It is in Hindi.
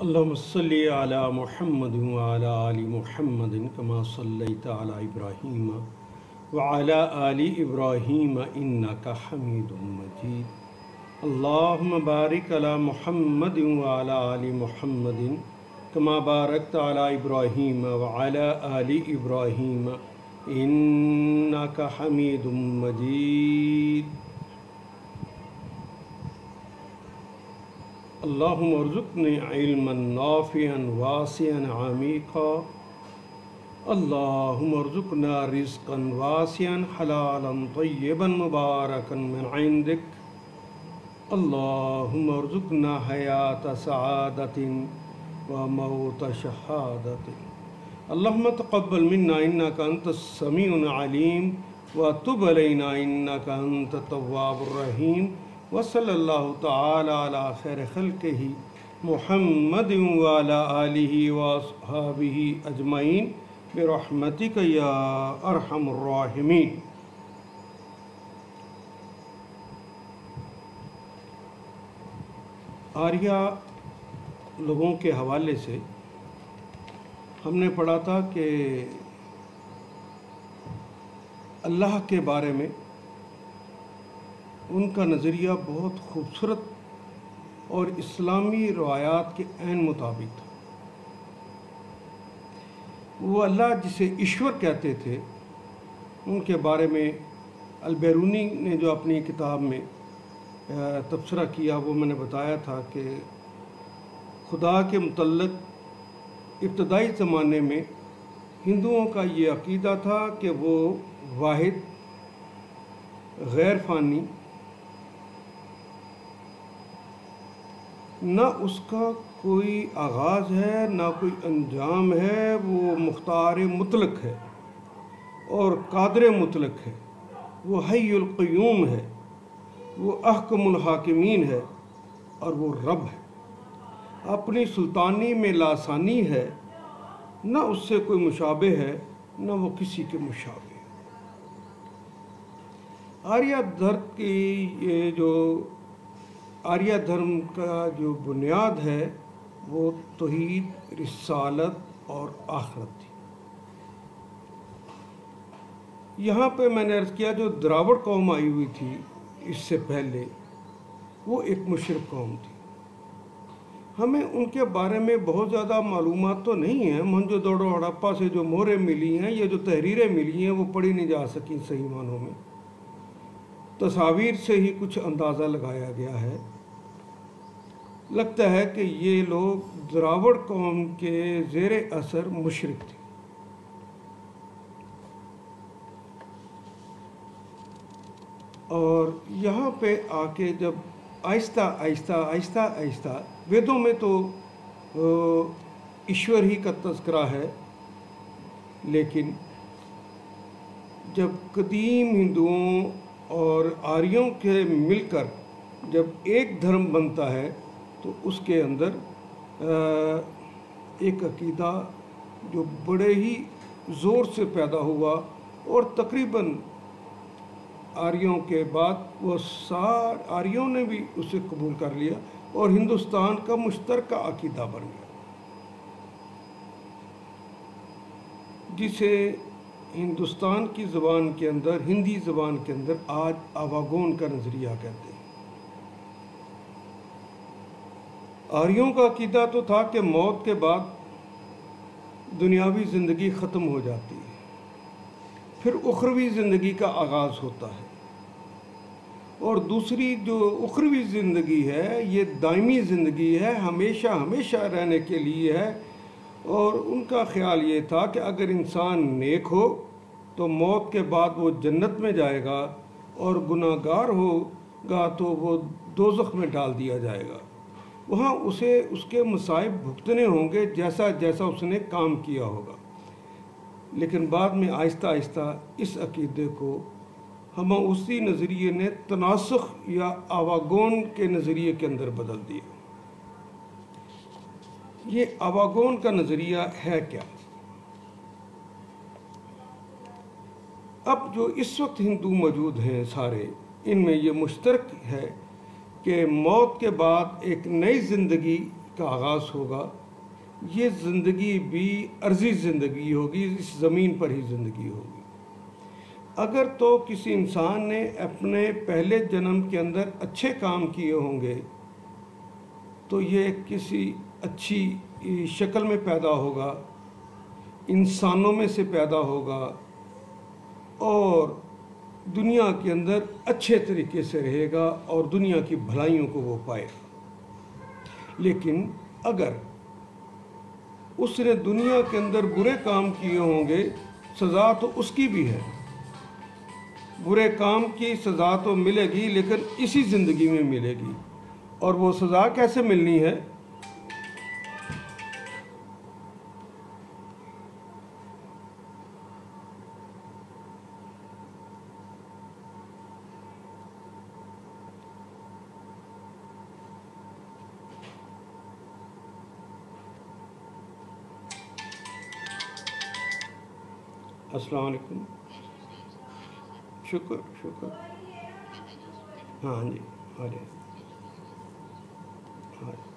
अल्लाह महमद आल महमद कमा सल्ला इब्राहीम वाला आली इब्राहीम इन्ना मजीद। अल्लाह बारिक अला महमद आला आली महमद कमा बारक ताला इब्राहीम वाला आली इब्राहीम इन्ना मजीद। अल्लाहुमरज़ुकनी इल्मन नाफ़ियन वासियन आमीका अल्लाहुमरज़ुकना रिज़्कन वासियन हलालन तय्यबन मुबारकन मिन इंदिक। अल्लाहुमरज़ुकना हयात सआदतिन व मौत शहादतिन। अल्लाहुम्मा तक़ब्बल मिन्ना, इन्नका अंतस समीउन अलीम। व तुब अलैना, इन्नका अंतत तव्वाबुर रहीम। वसल्ला तैर खल के ही महमद वाली अजमैन बरहमतिक या अरहमरहमीन आर्या लोगों के हवाले से हमने पढ़ा था कि अल्लाह के बारे में उनका नज़रिया बहुत खूबसूरत और इस्लामी रवायात के ऐन मुताबिक था। वो अल्लाह जिसे ईश्वर कहते थे, उनके बारे में अलबैरूनी ने जो अपनी किताब में तबसरा किया, वो मैंने बताया था कि खुदा के मतलब इब्तदाई ज़माने में हिंदुओं का ये अकीदा था कि वो वाहिद गैर फ़ानी न उसका कोई आगाज़ है, ना कोई अंजाम है, वो मुख्तार मुतलक है और कादर मुतलक है। वो हय्युल है, वो अहकमुल हाकिमीन है और वो रब है। अपनी सुल्तानी में लासानी है, ना उससे कोई मुशाबे है, ना वो किसी के मुशाबे आर्या धर्म की ये जो आर्या धर्म का जो बुनियाद है, वो तोहीद, रिसालत और आखरत थी। यहाँ पे मैंने अर्ज़ किया, जो द्रावड़ कौम आई हुई थी, इससे पहले, वो एक मुशरक कौम थी। हमें उनके बारे में बहुत ज़्यादा मालूम तो नहीं है। मंजो दौड़ो हड़प्पा से जो मोहरें मिली हैं, या जो तहरीरें मिली हैं, वो पढ़ी नहीं जा सकी सही मानों में। तस्वीर से ही कुछ अंदाज़ा लगाया गया है। लगता है कि ये लोग द्रावड़ कौम के ज़ेर असर मुशरक थे। और यहाँ पे आके जब आहिस्ता आहिस्ता आहिस्ता आहिस्ता, वेदों में तो ईश्वर ही का तस्करा है, लेकिन जब कदीम हिंदुओं और आर्यों के मिलकर जब एक धर्म बनता है तो उसके अंदर एक अकीदा जो बड़े ही ज़ोर से पैदा हुआ और तकरीबन आर्यों के बाद वो सार, आर्यों ने भी उसे कबूल कर लिया और हिंदुस्तान का मुश्तर अकीदा बन गया। जिसे हिंदुस्तान की ज़बान के अंदर, हिंदी ज़बान के अंदर आज आवागोन का नज़रिया कहते हैं। आर्यों का अकीदा तो था कि मौत के बाद दुनियावी ज़िंदगी ख़त्म हो जाती है। फिर उखरवी ज़िंदगी का आगाज़ होता है। और दूसरी जो उखरवी ज़िंदगी है, ये दायमी ज़िंदगी है, हमेशा हमेशा रहने के लिए है। और उनका ख्याल ये था कि अगर इंसान नेक हो तो मौत के बाद वो जन्नत में जाएगा और गुनागार होगा तो वो दोजख में डाल दिया जाएगा। वहाँ उसे, उसके मसाइब भुगतने होंगे जैसा जैसा उसने काम किया होगा। लेकिन बाद में आहिस्ता आहिस्ता इस अकीदे को हम उसी नज़रिए ने तनासख या आवागोन के नज़रिए के अंदर बदल दिया। ये आवागोन का नज़रिया है क्या? अब जो इस वक्त हिंदू मौजूद हैं सारे, इनमें ये मुश्तरक है कि मौत के बाद एक नई ज़िंदगी का आगाज़ होगा। ये ज़िंदगी भी अर्जी ज़िंदगी होगी, इस ज़मीन पर ही ज़िंदगी होगी। अगर तो किसी इंसान ने अपने पहले जन्म के अंदर अच्छे काम किए होंगे तो ये किसी अच्छी शक्ल में पैदा होगा, इंसानों में से पैदा होगा, और दुनिया के अंदर अच्छे तरीके से रहेगा और दुनिया की भलाइयों को वो पाएगा। लेकिन अगर उसने दुनिया के अंदर बुरे काम किए होंगे, सज़ा तो उसकी भी है। बुरे काम की सज़ा तो मिलेगी, लेकिन इसी ज़िंदगी में मिलेगी। और वो सज़ा कैसे मिलनी है? अस्सलाम वालेकुम। शुक्र शुक्र। हाँ जी जी हाँ।